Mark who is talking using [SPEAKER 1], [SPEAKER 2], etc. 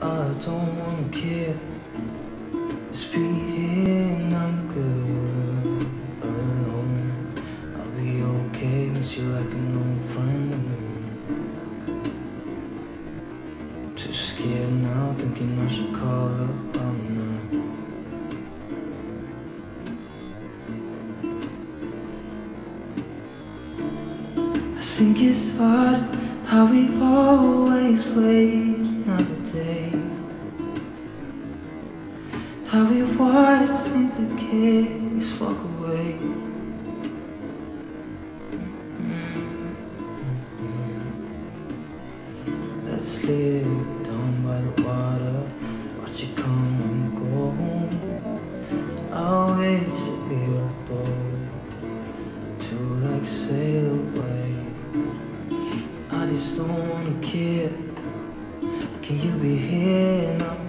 [SPEAKER 1] I don't wanna care. Just be here and I'm good alone. I'll be okay, miss you like an old friend. Too scared now, thinking I should call her. Oh no. I think it's hard how we always wait another day. How we watch things that kids walk away. Let's live down by the water, watch it come and go. I wish we were both to like sail away. I just don't wanna care. Can you be here now?